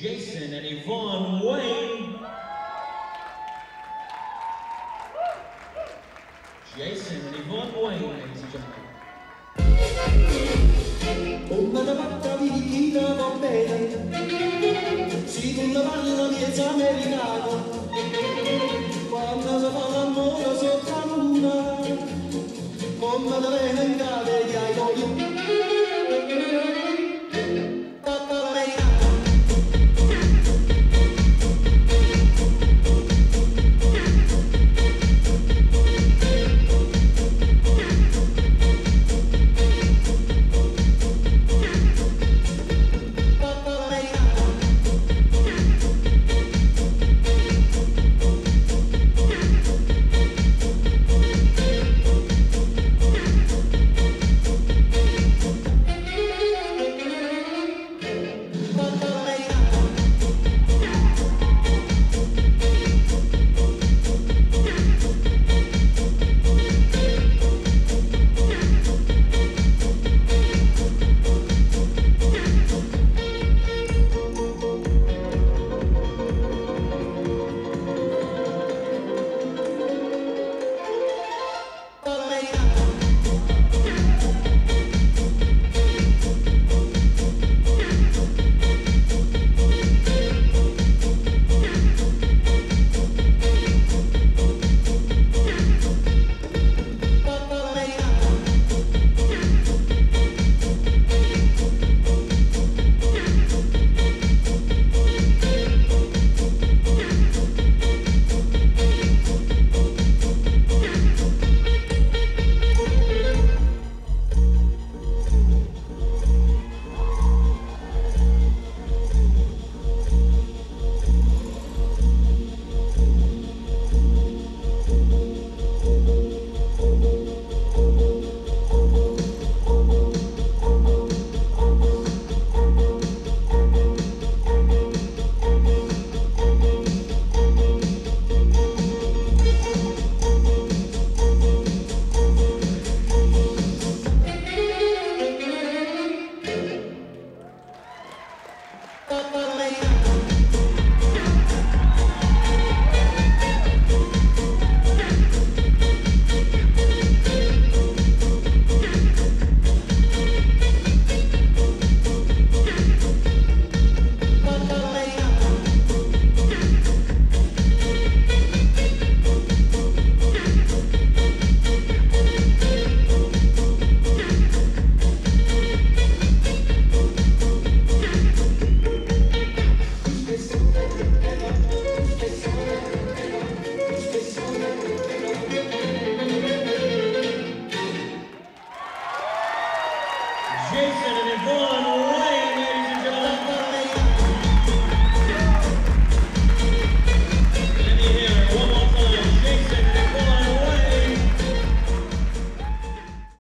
Jason and Yvonne Wayne. Jason and Yvonne Wayne, ladies and gentlemen. Vita va bene, si tu Yvonne